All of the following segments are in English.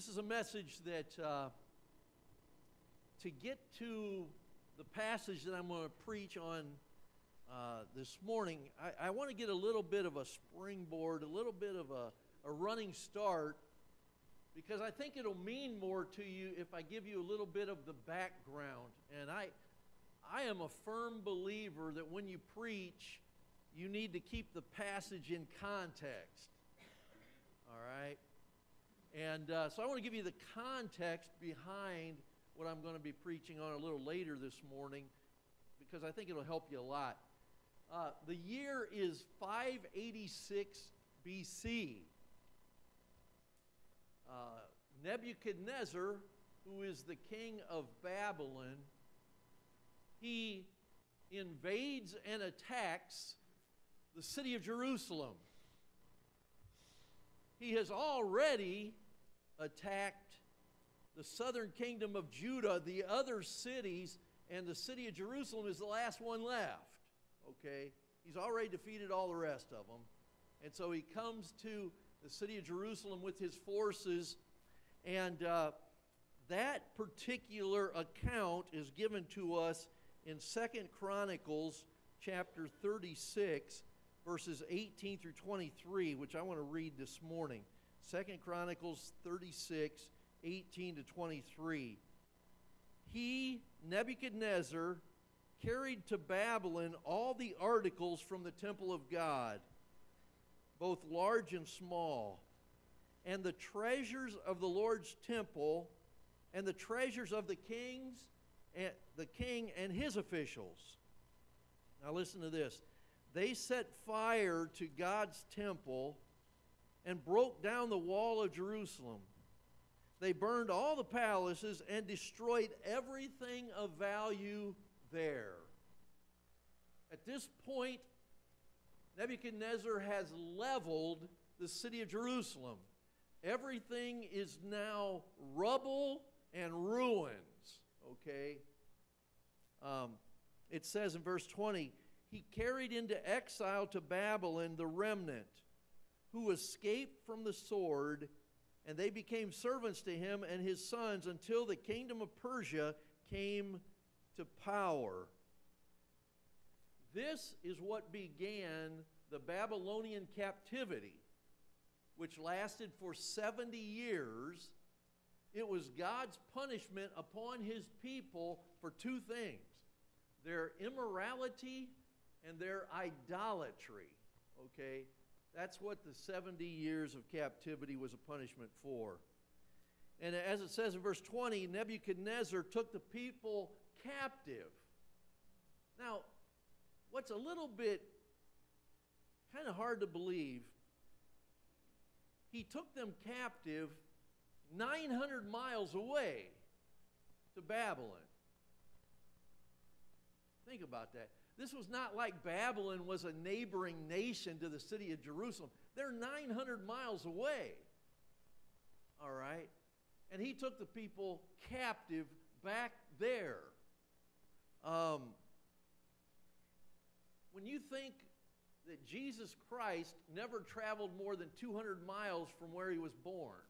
This is a message that uh, to get to the passage that I'm going to preach on uh, this morning, I, I want to get a little bit of a springboard, a little bit of a, a running start, because I think it'll mean more to you if I give you a little bit of the background. And I, I am a firm believer that when you preach, you need to keep the passage in context. All right? And uh, so I want to give you the context behind what I'm going to be preaching on a little later this morning because I think it'll help you a lot. Uh, the year is 586 BC. Uh, Nebuchadnezzar, who is the king of Babylon, he invades and attacks the city of Jerusalem. He has already attacked the southern kingdom of Judah, the other cities, and the city of Jerusalem is the last one left. Okay? He's already defeated all the rest of them. And so he comes to the city of Jerusalem with his forces, and uh, that particular account is given to us in Second Chronicles chapter 36, verses 18 through 23, which I want to read this morning. Second Chronicles 36, 18 to 23. He, Nebuchadnezzar, carried to Babylon all the articles from the temple of God, both large and small, and the treasures of the Lord's temple, and the treasures of the kings and the king and his officials. Now listen to this. They set fire to God's temple and broke down the wall of Jerusalem. They burned all the palaces and destroyed everything of value there. At this point, Nebuchadnezzar has leveled the city of Jerusalem. Everything is now rubble and ruins. Okay? Um, it says in verse 20, he carried into exile to Babylon the remnant who escaped from the sword, and they became servants to him and his sons until the kingdom of Persia came to power. This is what began the Babylonian captivity, which lasted for 70 years. It was God's punishment upon his people for two things their immorality and their idolatry. Okay? That's what the 70 years of captivity was a punishment for. And as it says in verse 20, Nebuchadnezzar took the people captive. Now, what's a little bit kind of hard to believe, he took them captive 900 miles away to Babylon. Think about that. This was not like Babylon was a neighboring nation to the city of Jerusalem. They're 900 miles away. All right? And he took the people captive back there. Um, when you think that Jesus Christ never traveled more than 200 miles from where he was born,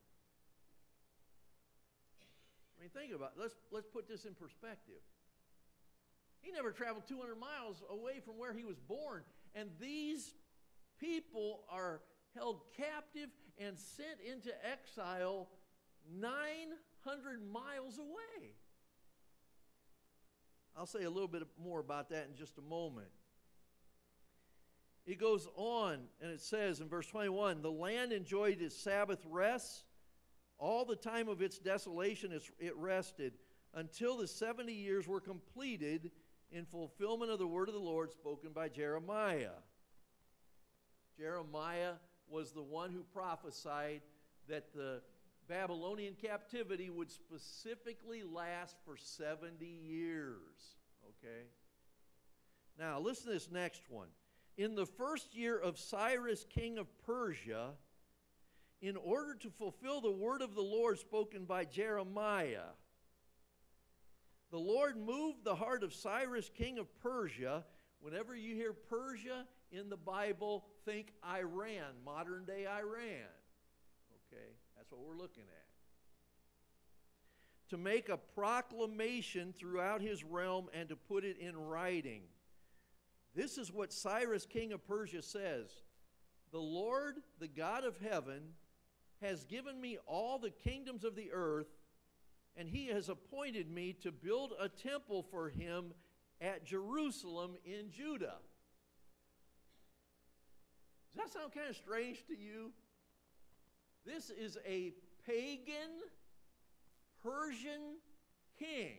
I mean, think about it. Let's, let's put this in perspective. He never traveled 200 miles away from where he was born. And these people are held captive and sent into exile 900 miles away. I'll say a little bit more about that in just a moment. It goes on and it says in verse 21 the land enjoyed its Sabbath rest. All the time of its desolation it rested until the 70 years were completed in fulfillment of the word of the Lord spoken by Jeremiah. Jeremiah was the one who prophesied that the Babylonian captivity would specifically last for 70 years. Okay? Now, listen to this next one. In the first year of Cyrus, king of Persia, in order to fulfill the word of the Lord spoken by Jeremiah, the Lord moved the heart of Cyrus, king of Persia. Whenever you hear Persia in the Bible, think Iran, modern day Iran. Okay, that's what we're looking at. to make a proclamation throughout his realm and to put it in writing. This is what Cyrus, king of Persia, says The Lord, the God of heaven, has given me all the kingdoms of the earth, and he has appointed me to build a temple for him at Jerusalem in Judah. Does that sound kind of strange to you? This is a pagan Persian king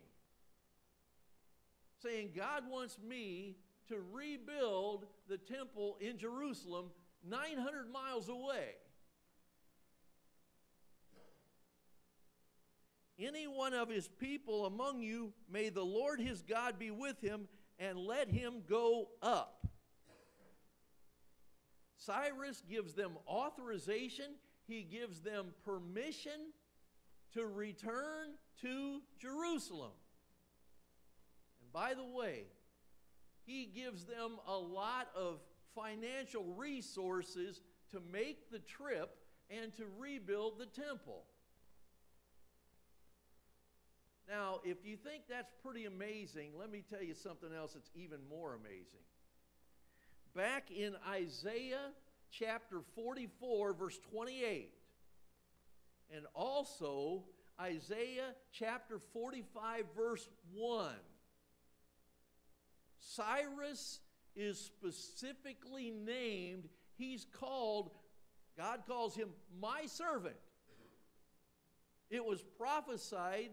saying, God wants me to rebuild the temple in Jerusalem 900 miles away. Any one of his people among you, may the Lord his God be with him, and let him go up. Cyrus gives them authorization, he gives them permission to return to Jerusalem. And by the way, he gives them a lot of financial resources to make the trip and to rebuild the temple. Now, if you think that's pretty amazing, let me tell you something else that's even more amazing. Back in Isaiah chapter 44, verse 28, and also Isaiah chapter 45, verse 1, Cyrus is specifically named, he's called, God calls him my servant. It was prophesied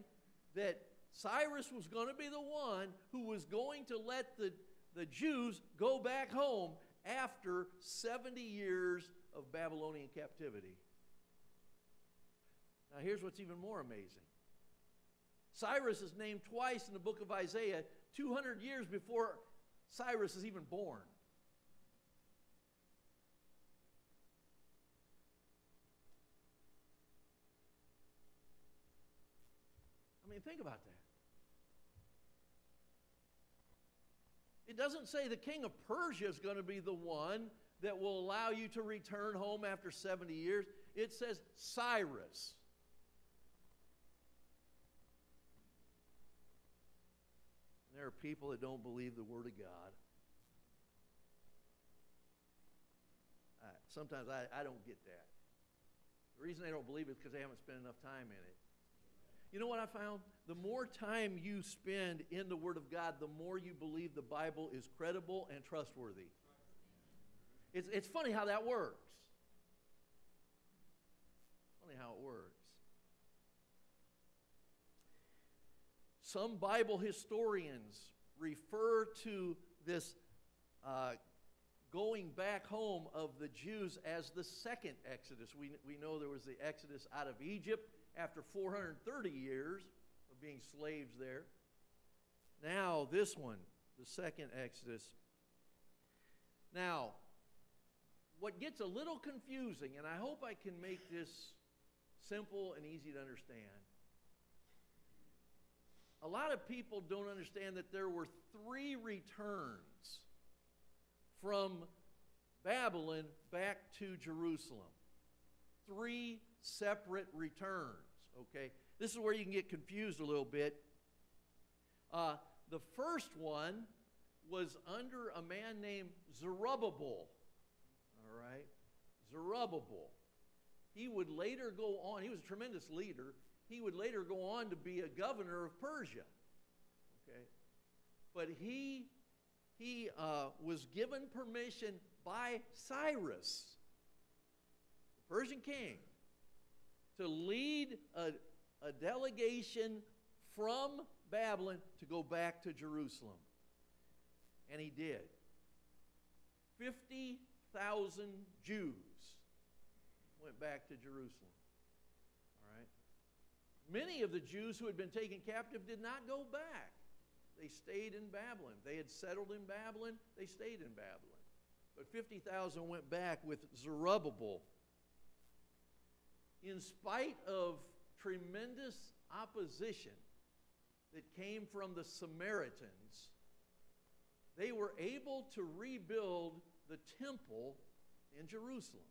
that Cyrus was going to be the one who was going to let the, the Jews go back home after 70 years of Babylonian captivity. Now, here's what's even more amazing Cyrus is named twice in the book of Isaiah, 200 years before Cyrus is even born. I mean, think about that. It doesn't say the king of Persia is going to be the one that will allow you to return home after 70 years. It says Cyrus. there are people that don't believe the Word of God. I, sometimes I, I don't get that. The reason they don't believe it is because they haven't spent enough time in it. You know what I found? The more time you spend in the Word of God, the more you believe the Bible is credible and trustworthy. It's, it's funny how that works. Funny how it works. Some Bible historians refer to this uh, going back home of the Jews as the second Exodus. We, we know there was the Exodus out of Egypt after 430 years of being slaves there. Now, this one, the second Exodus. Now, what gets a little confusing, and I hope I can make this simple and easy to understand. A lot of people don't understand that there were three returns from Babylon back to Jerusalem. Three separate returns okay? This is where you can get confused a little bit. Uh, the first one was under a man named Zerubbabel, all right? Zerubbabel. He would later go on, he was a tremendous leader. He would later go on to be a governor of Persia, okay? But he, he uh, was given permission by Cyrus, the Persian king, to lead a, a delegation from Babylon to go back to Jerusalem. And he did. 50,000 Jews went back to Jerusalem. All right? Many of the Jews who had been taken captive did not go back. They stayed in Babylon. They had settled in Babylon, they stayed in Babylon. But 50,000 went back with Zerubbabel in spite of tremendous opposition that came from the Samaritans, they were able to rebuild the temple in Jerusalem.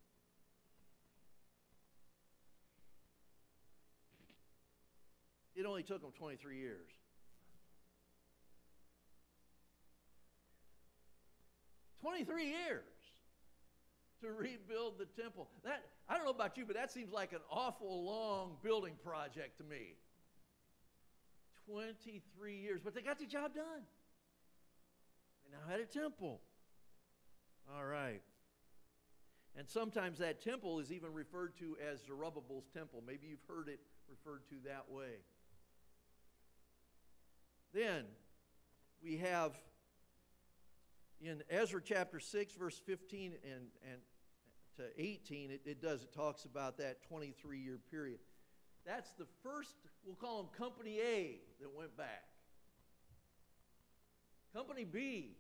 It only took them 23 years. Twenty-three years to rebuild the temple. That I don't know about you, but that seems like an awful long building project to me. 23 years, but they got the job done. They now had a temple. All right. And sometimes that temple is even referred to as Zerubbabel's temple. Maybe you've heard it referred to that way. Then we have in Ezra chapter 6, verse 15 and, and to 18, it, it does, it talks about that 23 year period. That's the first, we'll call them Company A that went back. Company B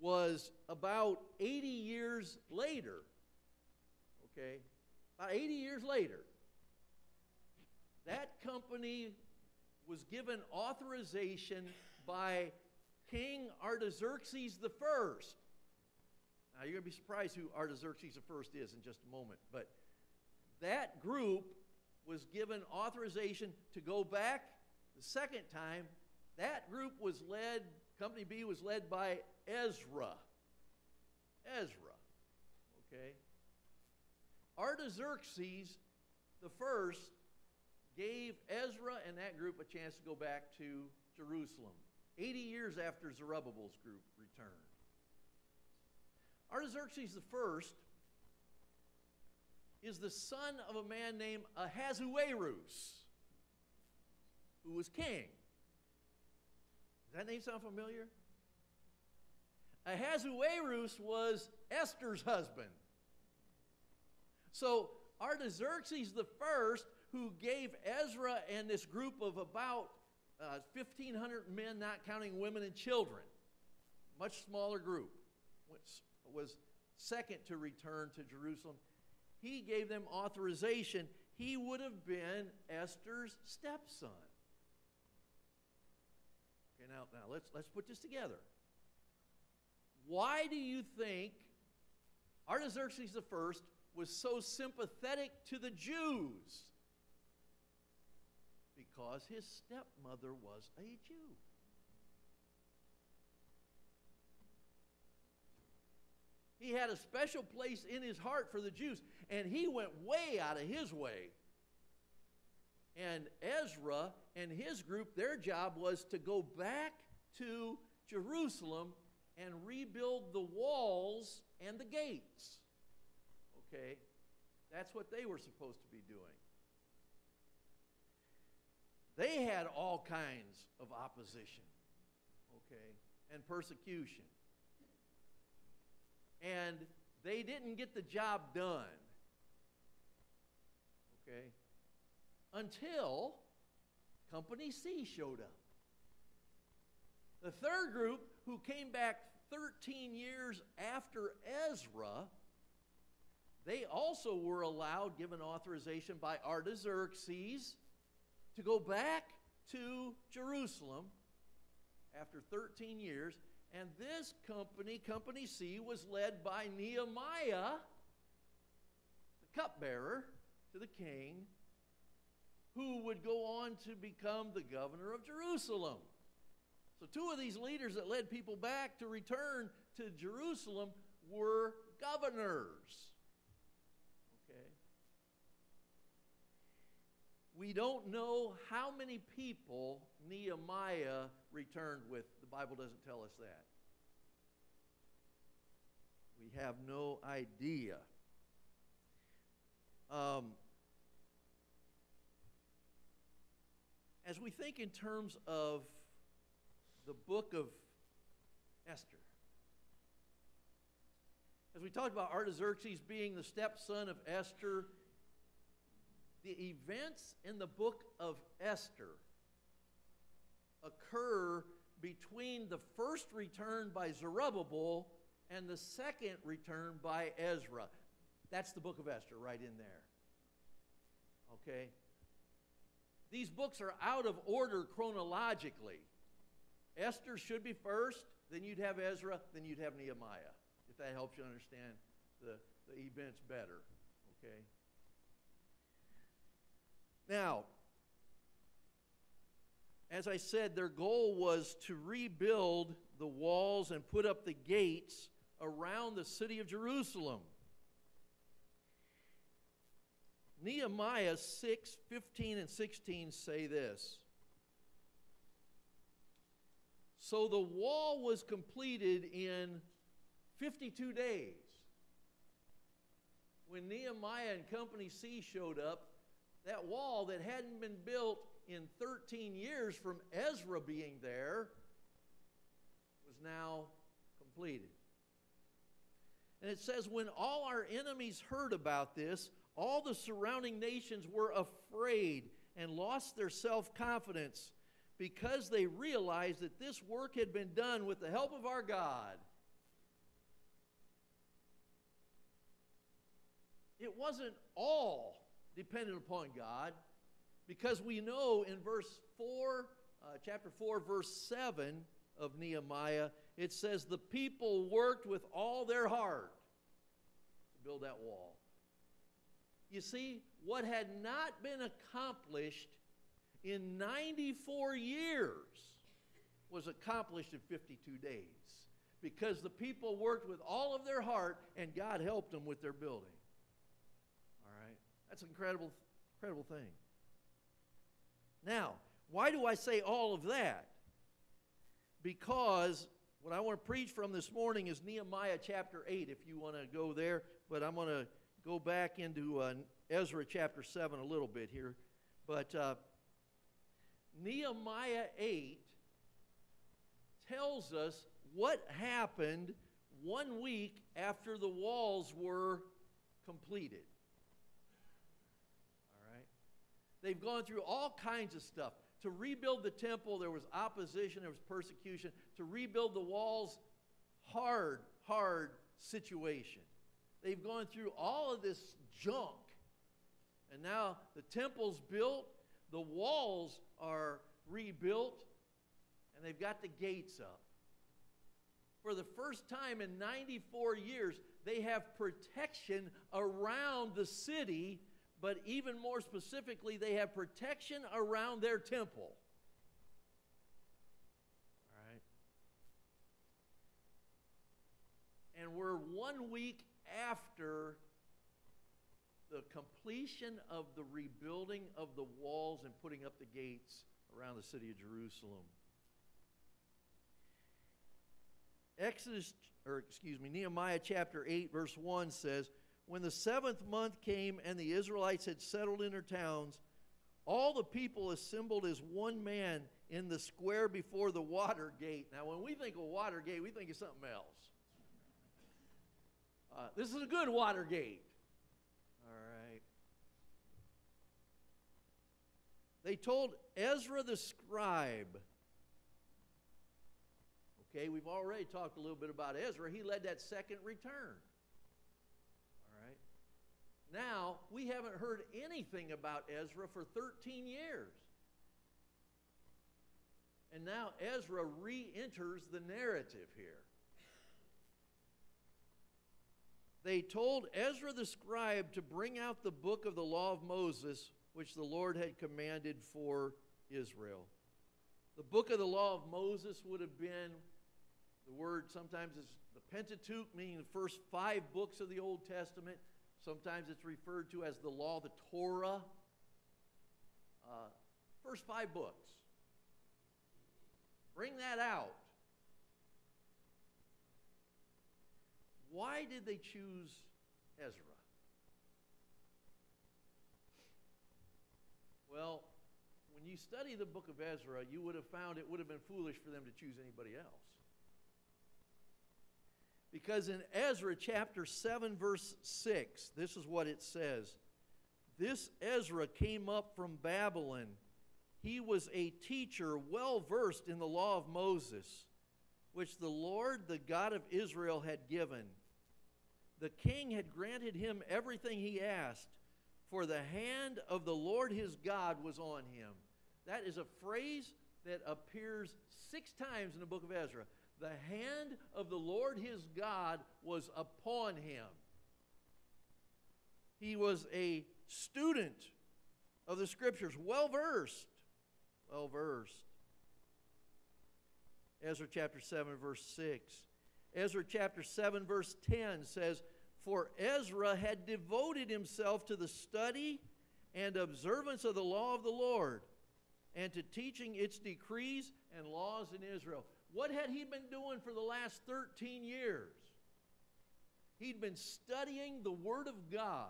was about 80 years later. Okay? About 80 years later. That company was given authorization by King Artaxerxes the First. Now you're going to be surprised who Artaxerxes First is in just a moment, but that group was given authorization to go back the second time. That group was led, Company B was led by Ezra. Ezra. Okay? Artaxerxes the first gave Ezra and that group a chance to go back to Jerusalem, 80 years after Zerubbabel's group returned. Artaxerxes the first is the son of a man named Ahasuerus, who was king. Does that name sound familiar? Ahasuerus was Esther's husband. So Artaxerxes the first, who gave Ezra and this group of about uh, 1,500 men, not counting women and children, much smaller group, which was second to return to Jerusalem. He gave them authorization. He would have been Esther's stepson. Okay, now, now let's, let's put this together. Why do you think Artaxerxes I was so sympathetic to the Jews? Because his stepmother was a Jew. He had a special place in his heart for the Jews, and he went way out of his way. And Ezra and his group, their job was to go back to Jerusalem and rebuild the walls and the gates. Okay? That's what they were supposed to be doing. They had all kinds of opposition, okay, and persecution. And they didn't get the job done, okay, until Company C showed up. The third group, who came back 13 years after Ezra, they also were allowed, given authorization by Artaxerxes, to go back to Jerusalem after 13 years. And this company, Company C, was led by Nehemiah, the cupbearer to the king, who would go on to become the governor of Jerusalem. So, two of these leaders that led people back to return to Jerusalem were governors. Okay? We don't know how many people Nehemiah returned with. The Bible doesn't tell us that. We have no idea. Um, as we think in terms of the book of Esther. As we talked about Artaxerxes being the stepson of Esther, the events in the book of Esther occur between the first return by Zerubbabel and the second return by Ezra. That's the book of Esther right in there. Okay? These books are out of order chronologically. Esther should be first, then you'd have Ezra, then you'd have Nehemiah, if that helps you understand the, the events better. Okay? Now, as I said, their goal was to rebuild the walls and put up the gates around the city of Jerusalem. Nehemiah 6 15 and 16 say this. So the wall was completed in 52 days. When Nehemiah and Company C showed up, that wall that hadn't been built in 13 years from Ezra being there was now completed. And it says, when all our enemies heard about this, all the surrounding nations were afraid and lost their self confidence because they realized that this work had been done with the help of our God. It wasn't all dependent upon God because we know in verse 4, uh, chapter 4, verse 7 of Nehemiah, it says, The people worked with all their heart to build that wall. You see, what had not been accomplished in 94 years was accomplished in 52 days because the people worked with all of their heart and God helped them with their building. That's an incredible, incredible thing. Now, why do I say all of that? Because what I want to preach from this morning is Nehemiah chapter 8, if you want to go there, but I'm going to go back into uh, Ezra chapter 7 a little bit here. But uh, Nehemiah 8 tells us what happened one week after the walls were completed. All right? They've gone through all kinds of stuff. To rebuild the temple, there was opposition, there was persecution. To rebuild the walls, hard, hard situation. They've gone through all of this junk. And now the temple's built, the walls are rebuilt, and they've got the gates up. For the first time in 94 years, they have protection around the city, but even more specifically, they have protection around their temple. All right? And we're one week after the completion of the rebuilding of the walls and putting up the gates around the city of Jerusalem. Exodus, or excuse me, Nehemiah chapter 8, verse 1 says, When the seventh month came and the Israelites had settled in their towns, all the people assembled as one man in the square before the water gate. Now, when we think of water gate, we think of something else. Uh, this is a good water gate. They told Ezra the scribe. Okay, we've already talked a little bit about Ezra. He led that second return. Now, we haven't heard anything about Ezra for 13 years. And now Ezra re enters the narrative here. They told Ezra the scribe to bring out the book of the law of Moses which the Lord had commanded for Israel. The book of the law of Moses would have been the word sometimes is the Pentateuch, meaning the first five books of the Old Testament. Sometimes it's referred to as the law, the Torah. Uh, first five books. Bring that out. Why did they choose Ezra? Well, when you study the book of Ezra, you would have found it would have been foolish for them to choose anybody else. Because in Ezra chapter 7, verse 6, this is what it says This Ezra came up from Babylon. He was a teacher well versed in the law of Moses, which the Lord, the God of Israel, had given. The king had granted him everything he asked for the hand of the Lord his God was on him. That is a phrase that appears six times in the book of Ezra. The hand of the Lord his God was upon him. He was a student of the scriptures, well versed. Well versed. Ezra chapter 7, verse 6. Ezra chapter 7, verse 10 says, For Ezra had devoted himself to the study and observance of the law of the Lord and to teaching its decrees and laws in Israel. What had he been doing for the last 13 years? He'd been studying the Word of God.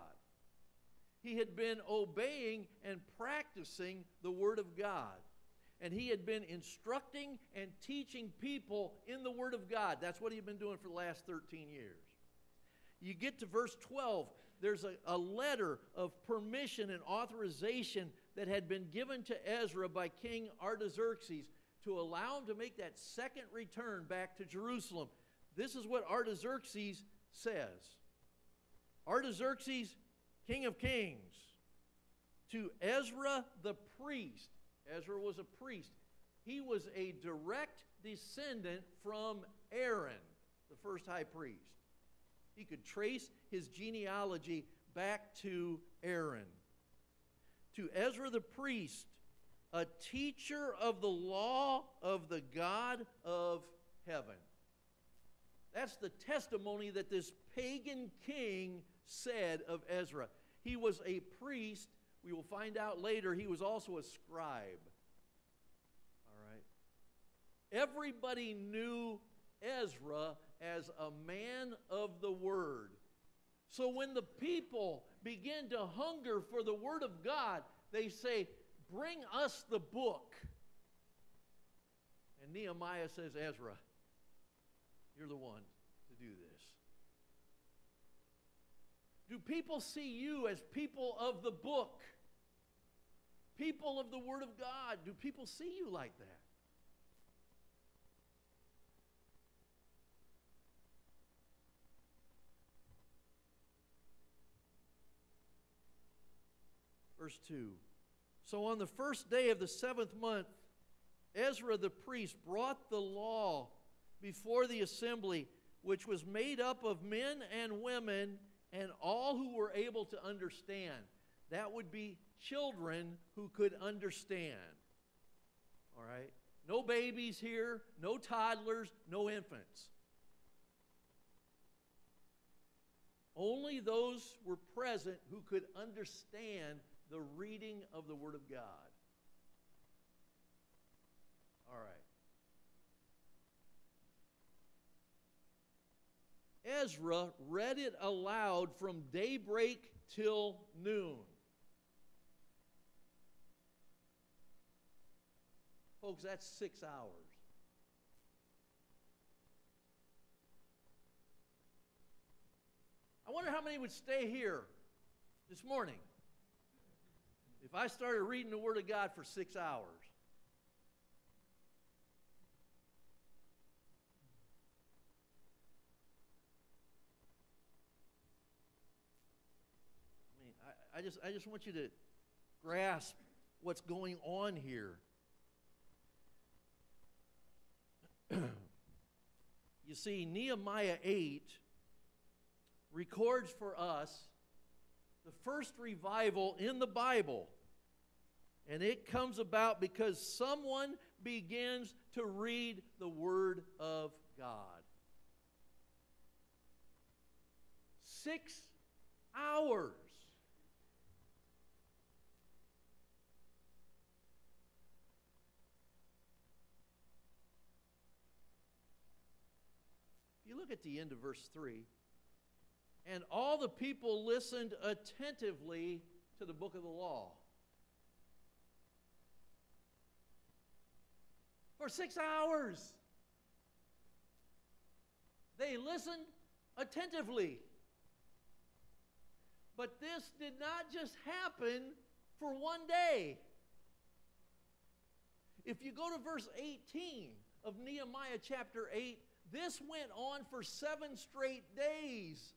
He had been obeying and practicing the Word of God. And he had been instructing and teaching people in the Word of God. That's what he'd been doing for the last 13 years. You get to verse 12, there's a, a letter of permission and authorization that had been given to Ezra by King Artaxerxes to allow him to make that second return back to Jerusalem. This is what Artaxerxes says Artaxerxes, king of kings, to Ezra the priest. Ezra was a priest. He was a direct descendant from Aaron, the first high priest. He could trace his genealogy back to Aaron. To Ezra the priest, a teacher of the law of the God of heaven. That's the testimony that this pagan king said of Ezra. He was a priest. We will find out later he was also a scribe. All right. Everybody knew Ezra as a man of the word. So when the people begin to hunger for the word of God, they say, Bring us the book. And Nehemiah says, Ezra, you're the one to do this. Do people see you as people of the book? People of the Word of God? Do people see you like that? Verse 2. So on the first day of the seventh month, Ezra the priest brought the law before the assembly, which was made up of men and women and all who were able to understand. That would be children who could understand. All right? No babies here, no toddlers, no infants. Only those were present who could understand the reading of the Word of God. All right. Ezra read it aloud from daybreak till noon. Folks, that's six hours. I wonder how many would stay here this morning if I started reading the Word of God for six hours. I mean, I, I just, I just want you to grasp what's going on here. you see, Nehemiah 8 records for us the first revival in the Bible. And it comes about because someone begins to read the Word of God. Six hours. You look at the end of verse 3, and all the people listened attentively to the book of the law. For six hours, they listened attentively. But this did not just happen for one day. If you go to verse 18 of Nehemiah chapter 8, this went on for seven straight days.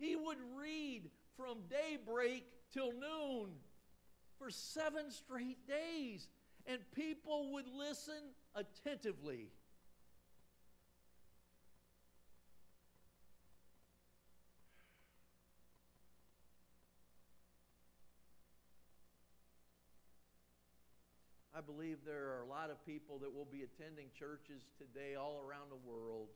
He would read from daybreak till noon for seven straight days, and people would listen attentively. I believe there are a lot of people that will be attending churches today all around the world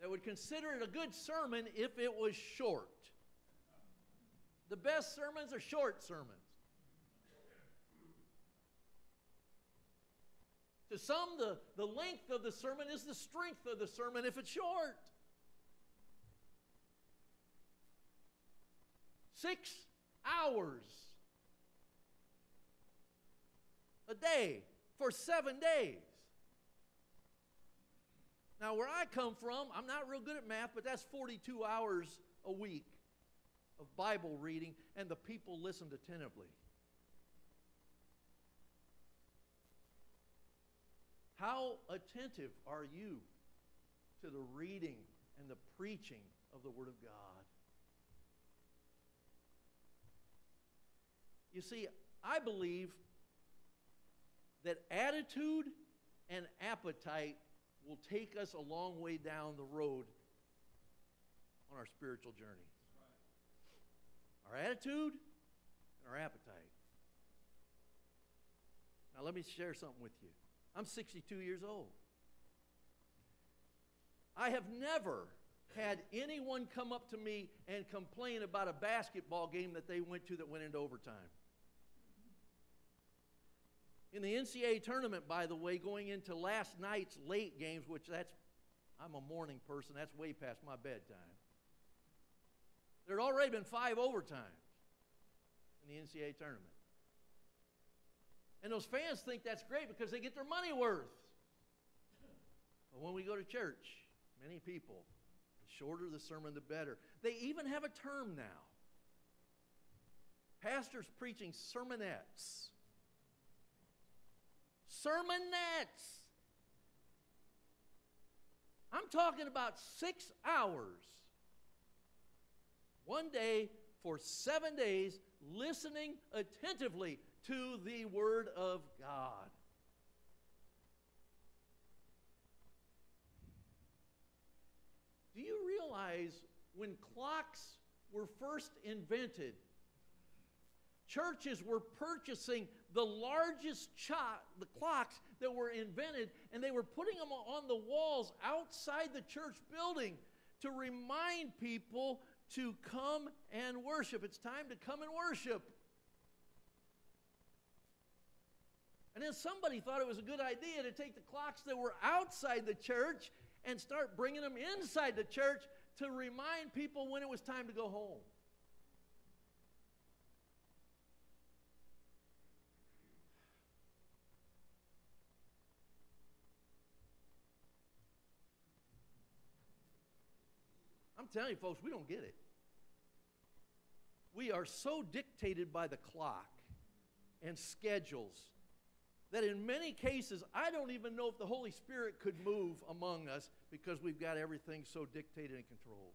that would consider it a good sermon if it was short. The best sermons are short sermons. To some, the, the length of the sermon is the strength of the sermon if it's short. Six hours a day for seven days. Now, where I come from, I'm not real good at math, but that's 42 hours a week of Bible reading, and the people listened attentively. How attentive are you to the reading and the preaching of the Word of God? You see, I believe that attitude and appetite will take us a long way down the road on our spiritual journey. Our attitude and our appetite. Now, let me share something with you. I'm 62 years old. I have never had anyone come up to me and complain about a basketball game that they went to that went into overtime. In the NCAA tournament, by the way, going into last night's late games, which that's, I'm a morning person, that's way past my bedtime. There had already been five overtimes in the NCAA tournament. And those fans think that's great because they get their money worth. But when we go to church, many people, the shorter the sermon, the better. They even have a term now. Pastors preaching sermonettes. Sermonettes. I'm talking about six hours. One day for seven days, listening attentively to the Word of God. Do you realize when clocks were first invented, churches were purchasing the largest cho- the clocks that were invented and they were putting them on the walls outside the church building to remind people to come and worship. It's time to come and worship. And then somebody thought it was a good idea to take the clocks that were outside the church and start bringing them inside the church to remind people when it was time to go home. I'm telling you, folks, we don't get it. We are so dictated by the clock and schedules that in many cases, I don't even know if the Holy Spirit could move among us because we've got everything so dictated and controlled.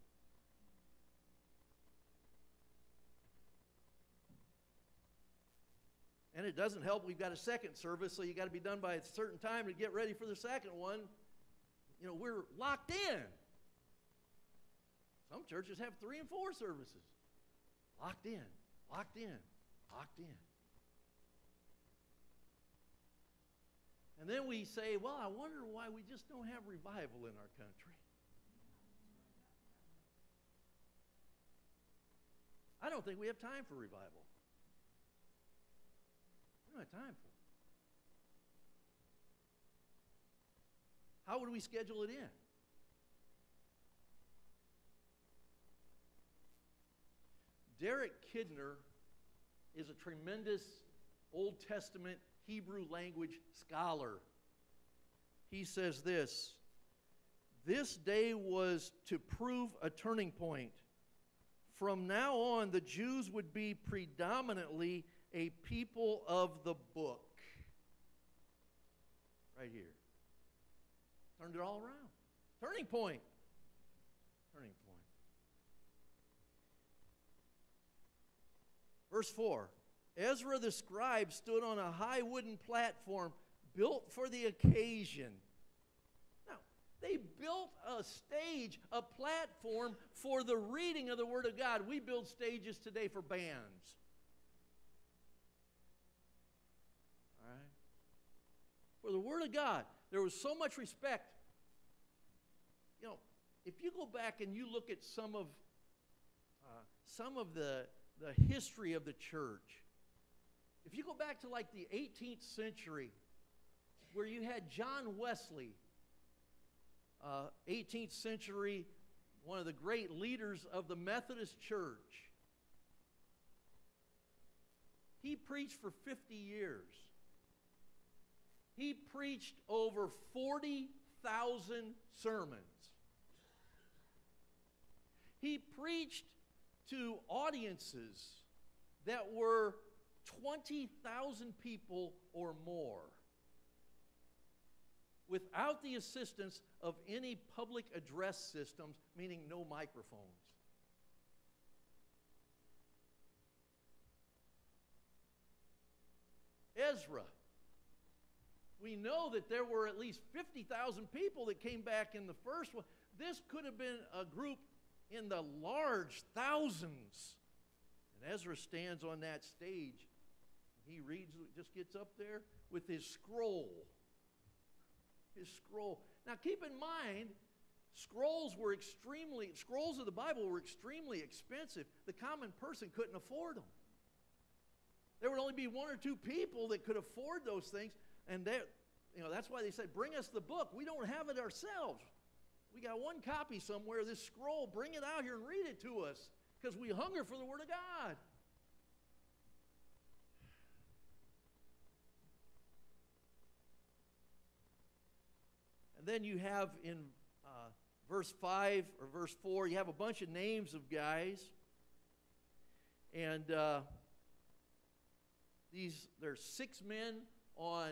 And it doesn't help. We've got a second service, so you got to be done by a certain time to get ready for the second one. You know, we're locked in. Some churches have three and four services. Locked in, locked in, locked in. And then we say, well, I wonder why we just don't have revival in our country. I don't think we have time for revival. We don't have time for it. How would we schedule it in? Derek Kidner is a tremendous Old Testament Hebrew language scholar. He says this This day was to prove a turning point. From now on, the Jews would be predominantly a people of the book. Right here. Turned it all around. Turning point. Turning point. Verse 4 Ezra the scribe stood on a high wooden platform built for the occasion. Now, they built a stage, a platform for the reading of the Word of God. We build stages today for bands. All right? For the Word of God. There was so much respect. You know, if you go back and you look at some of uh, some of the the history of the church, if you go back to like the 18th century, where you had John Wesley, uh, 18th century, one of the great leaders of the Methodist Church. He preached for 50 years. He preached over 40,000 sermons. He preached to audiences that were 20,000 people or more without the assistance of any public address systems, meaning no microphones. Ezra. We know that there were at least 50,000 people that came back in the first one. This could have been a group in the large thousands. And Ezra stands on that stage. He reads, just gets up there with his scroll his scroll. Now keep in mind, scrolls were extremely, scrolls of the Bible were extremely expensive. The common person couldn't afford them. There would only be one or two people that could afford those things, and you know, that's why they said, Bring us the book. We don't have it ourselves. We got one copy somewhere, of this scroll. Bring it out here and read it to us because we hunger for the Word of God. And then you have in uh, verse 5 or verse 4, you have a bunch of names of guys. And uh, these there's six men on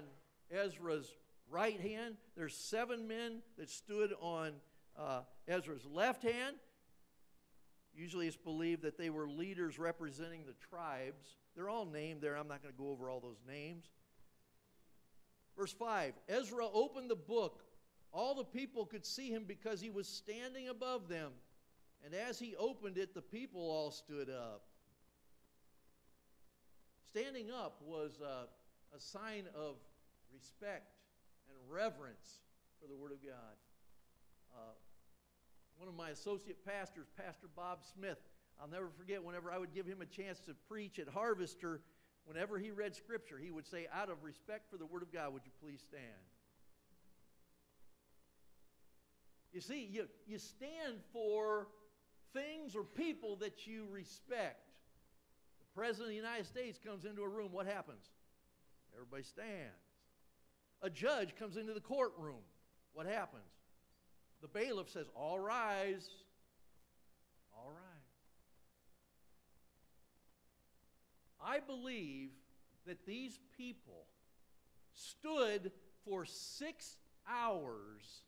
Ezra's right hand. There's seven men that stood on uh, Ezra's left hand. Usually it's believed that they were leaders representing the tribes. They're all named there. I'm not going to go over all those names. Verse 5 Ezra opened the book all the people could see him because he was standing above them. And as he opened it, the people all stood up. Standing up was a, a sign of respect and reverence for the Word of God. Uh, one of my associate pastors, Pastor Bob Smith, I'll never forget whenever I would give him a chance to preach at Harvester, whenever he read Scripture, he would say, Out of respect for the Word of God, would you please stand? You see, you, you stand for things or people that you respect. The President of the United States comes into a room, what happens? Everybody stands. A judge comes into the courtroom, what happens? The bailiff says, All rise. All right. I believe that these people stood for six hours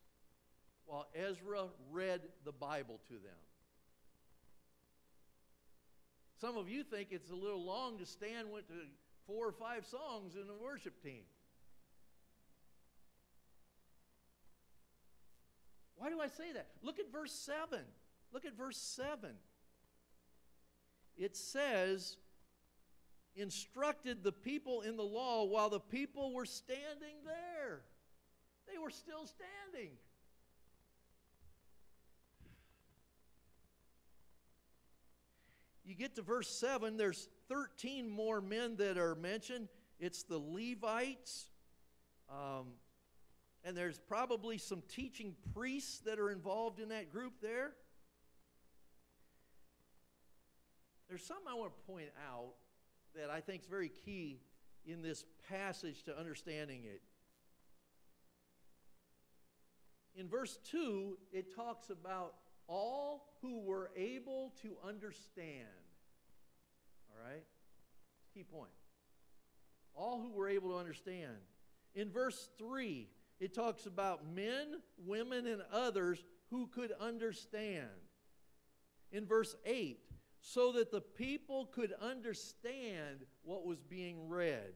while Ezra read the Bible to them. Some of you think it's a little long to stand with four or five songs in the worship team. Why do I say that? Look at verse 7. Look at verse 7. It says, instructed the people in the law while the people were standing there. They were still standing. you get to verse 7, there's 13 more men that are mentioned. It's the Levites. Um, and there's probably some teaching priests that are involved in that group there. There's something I want to point out that I think is very key in this passage to understanding it. In verse 2, it talks about all who were able to understand. All right? Key point. All who were able to understand. In verse 3, it talks about men, women, and others who could understand. In verse 8, so that the people could understand what was being read.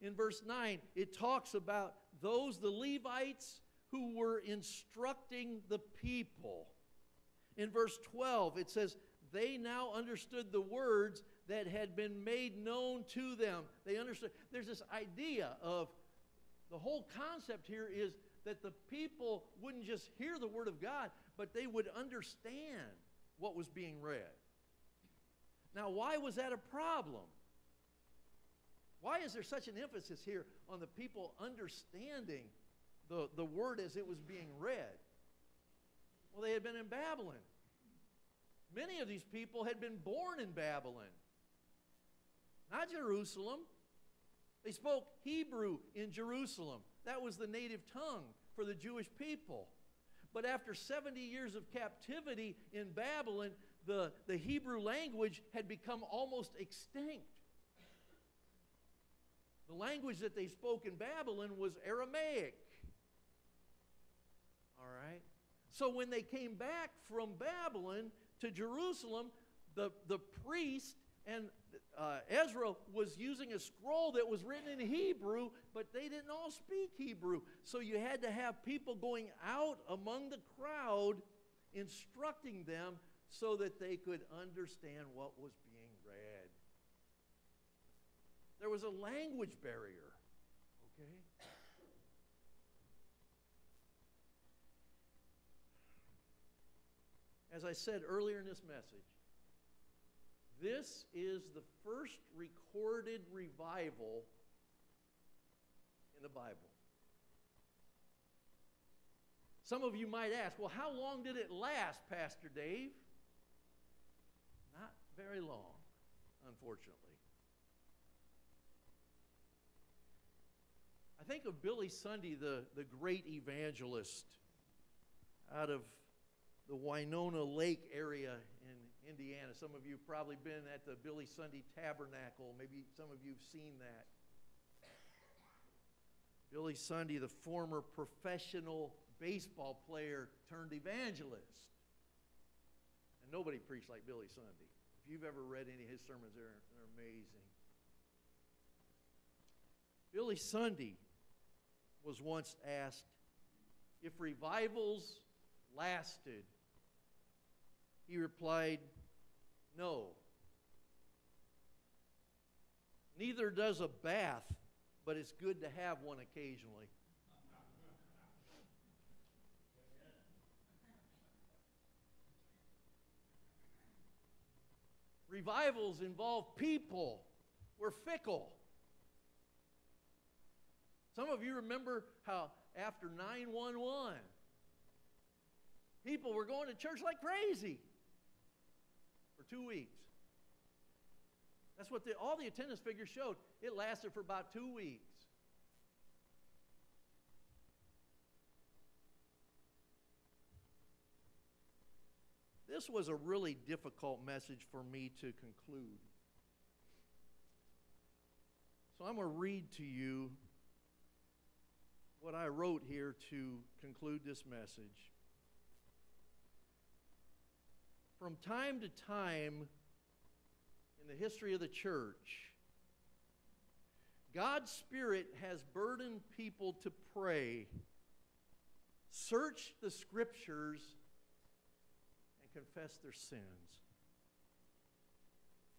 In verse 9, it talks about those, the Levites, who were instructing the people. In verse 12, it says, They now understood the words that had been made known to them. They understood. There's this idea of the whole concept here is that the people wouldn't just hear the Word of God, but they would understand what was being read. Now, why was that a problem? Why is there such an emphasis here on the people understanding the, the Word as it was being read? Well, they had been in Babylon. Many of these people had been born in Babylon, not Jerusalem. They spoke Hebrew in Jerusalem. That was the native tongue for the Jewish people. But after 70 years of captivity in Babylon, the, the Hebrew language had become almost extinct. The language that they spoke in Babylon was Aramaic. All right? So when they came back from Babylon to Jerusalem, the, the priest and uh, Ezra was using a scroll that was written in Hebrew, but they didn't all speak Hebrew. So you had to have people going out among the crowd instructing them so that they could understand what was being read. There was a language barrier, okay? As I said earlier in this message, this is the first recorded revival in the Bible. Some of you might ask, well, how long did it last, Pastor Dave? Not very long, unfortunately. I think of Billy Sunday, the, the great evangelist out of the Winona Lake area in Indiana. Some of you have probably been at the Billy Sunday Tabernacle. Maybe some of you have seen that. Billy Sunday, the former professional baseball player turned evangelist. And nobody preached like Billy Sunday. If you've ever read any of his sermons, they're, they're amazing. Billy Sunday was once asked if revivals lasted. He replied, No. Neither does a bath, but it's good to have one occasionally. Revivals involve people. We're fickle. Some of you remember how after 911, people were going to church like crazy two weeks. That's what the, all the attendance figures showed. It lasted for about two weeks. This was a really difficult message for me to conclude. So I'm going to read to you what I wrote here to conclude this message. From time to time in the history of the church, God's Spirit has burdened people to pray, search the scriptures, and confess their sins.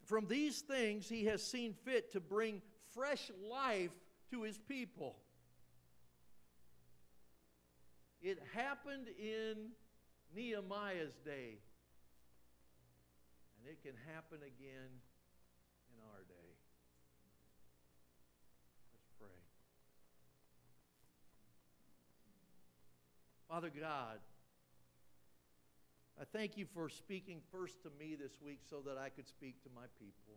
From these things, He has seen fit to bring fresh life to His people. It happened in Nehemiah's day. And it can happen again in our day. Let's pray. Father God, I thank you for speaking first to me this week so that I could speak to my people.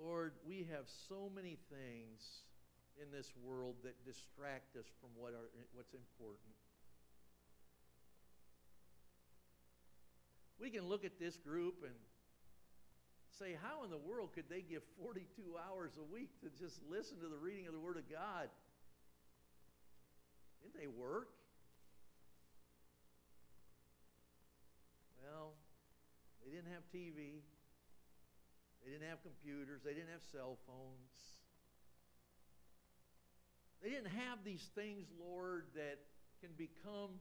Lord, we have so many things in this world that distract us from what are, what's important. We can look at this group and say, how in the world could they give 42 hours a week to just listen to the reading of the Word of God? Didn't they work? Well, they didn't have TV. They didn't have computers. They didn't have cell phones. They didn't have these things, Lord, that can become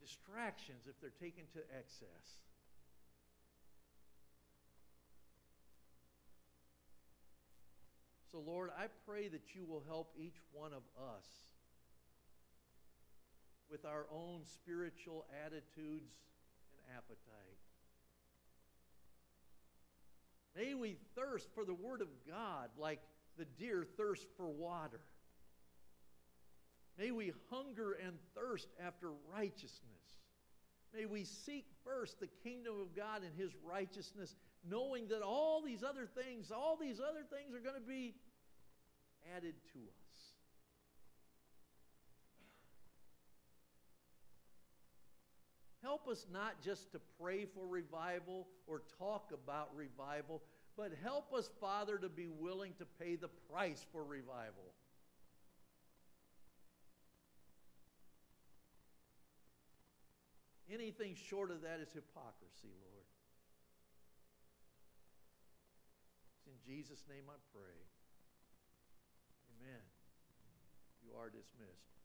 distractions if they're taken to excess. So, Lord, I pray that you will help each one of us with our own spiritual attitudes and appetite. May we thirst for the Word of God like the deer thirst for water. May we hunger and thirst after righteousness. May we seek first the kingdom of God and His righteousness, knowing that all these other things, all these other things are going to be added to us. Help us not just to pray for revival or talk about revival, but help us, Father, to be willing to pay the price for revival. Anything short of that is hypocrisy, Lord. It's in Jesus' name I pray. Amen. You are dismissed.